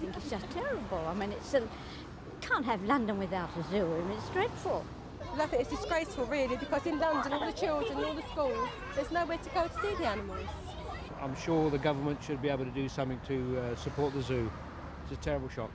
think it's just terrible. I mean, it's a, can't have London without a zoo. I mean, it's dreadful. I think it's disgraceful, really, because in London, all the children, all the schools, there's nowhere to go to see the animals. I'm sure the government should be able to do something to uh, support the zoo. It's a terrible shock.